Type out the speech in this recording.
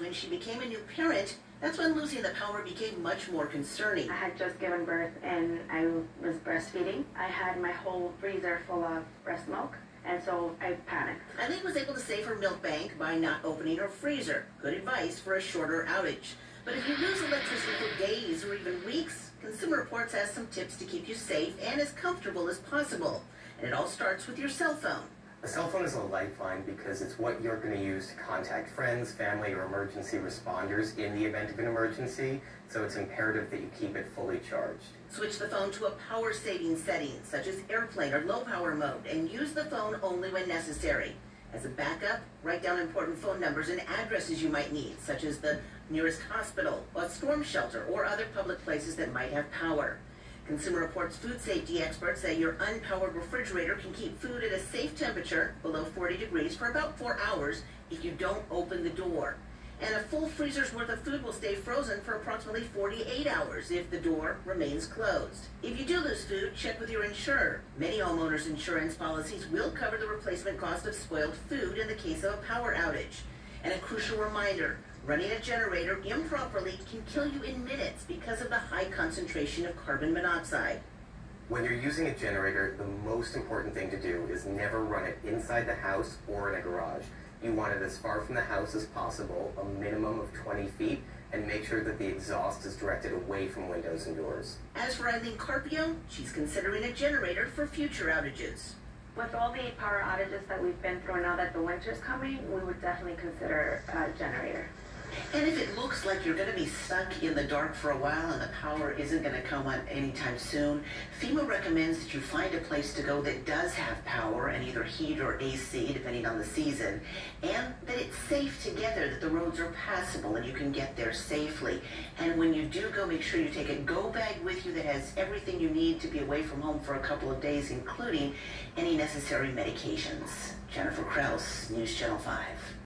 When she became a new parent, that's when losing the power became much more concerning. I had just given birth and I was breastfeeding. I had my whole freezer full of breast milk. And so I panicked. Eileen was able to save her milk bank by not opening her freezer. Good advice for a shorter outage. But if you lose electricity for days or even weeks, Consumer Reports has some tips to keep you safe and as comfortable as possible. And it all starts with your cell phone. A cell phone is a lifeline because it's what you're going to use to contact friends, family, or emergency responders in the event of an emergency, so it's imperative that you keep it fully charged. Switch the phone to a power saving setting, such as airplane or low power mode, and use the phone only when necessary. As a backup, write down important phone numbers and addresses you might need, such as the nearest hospital, a storm shelter, or other public places that might have power. Consumer Reports food safety experts say your unpowered refrigerator can keep food at a safe temperature, below 40 degrees, for about four hours if you don't open the door. And a full freezer's worth of food will stay frozen for approximately 48 hours if the door remains closed. If you do lose food, check with your insurer. Many homeowners' insurance policies will cover the replacement cost of spoiled food in the case of a power outage. And a crucial reminder, running a generator improperly can kill you in minutes because of the high concentration of carbon monoxide. When you're using a generator, the most important thing to do is never run it inside the house or in a garage. You want it as far from the house as possible, a minimum of 20 feet, and make sure that the exhaust is directed away from windows and doors. As for Eileen Carpio, she's considering a generator for future outages. With all the power outages that we've been through now that the winter's coming, we would definitely consider uh, a generator. And if it looks like you're going to be stuck in the dark for a while and the power isn't going to come on anytime soon, FEMA recommends that you find a place to go that does have power and either heat or AC, depending on the season, and that it's safe to get there, that the roads are passable and you can get there safely. And when you do go, make sure you take a go bag with you that has everything you need to be away from home for a couple of days, including any necessary medications. Jennifer Kraus, News Channel 5.